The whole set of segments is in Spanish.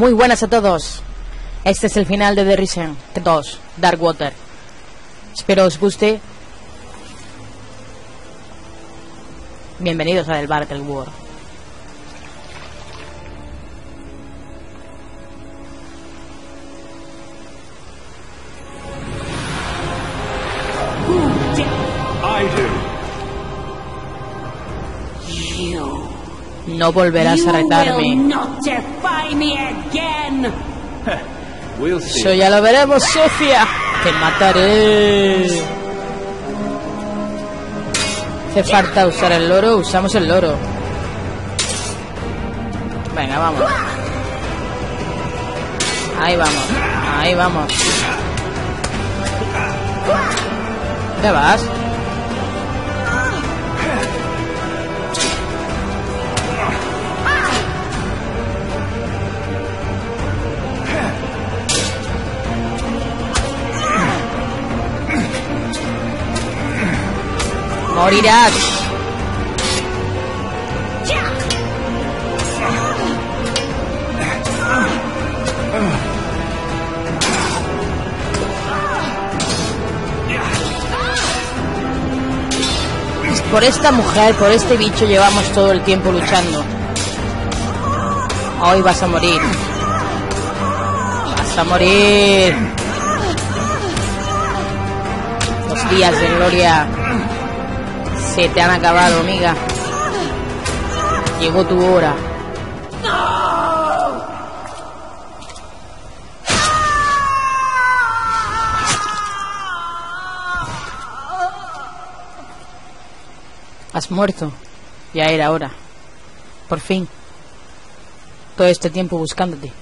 Muy buenas a todos. Este es el final de The Risen 2, Dark Water. Espero os guste. Bienvenidos a Del Battle World. I do. You. No volverás a retarme. Eso ya lo veremos, Sofía. Te mataré. Hace falta usar el loro, usamos el loro. Venga, vamos. Ahí vamos, ahí vamos. ¿Te vas? Morirás. Por esta mujer, por este bicho llevamos todo el tiempo luchando. Hoy vas a morir. Vas a morir. Los días de gloria se te han acabado, amiga. Llegó tu hora. Has muerto. Ya era hora. Por fin. Todo este tiempo buscándote.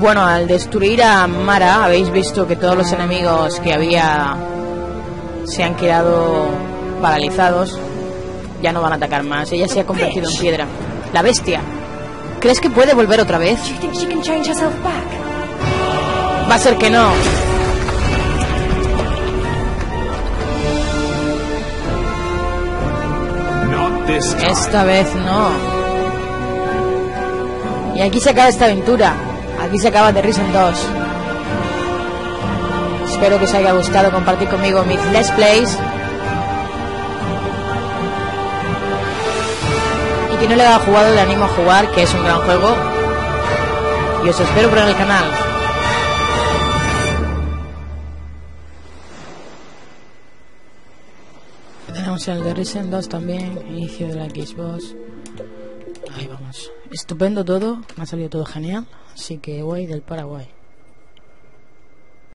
Bueno, al destruir a Mara, habéis visto que todos los enemigos que había se han quedado paralizados. Ya no van a atacar más. Ella se ha convertido en piedra. La bestia. ¿Crees que puede volver otra vez? Va a ser que no. Esta vez no. Y aquí se acaba esta aventura. Aquí se acaba The Risen 2. Espero que os haya gustado compartir conmigo mis Let's Plays. Y que no le haya jugado, le animo a jugar, que es un gran juego. Y os espero por el canal. Tenemos el The Risen 2 también, inicio de la Xbox. Ahí vamos. Estupendo todo, me ha salido todo genial. Así que guay del Paraguay.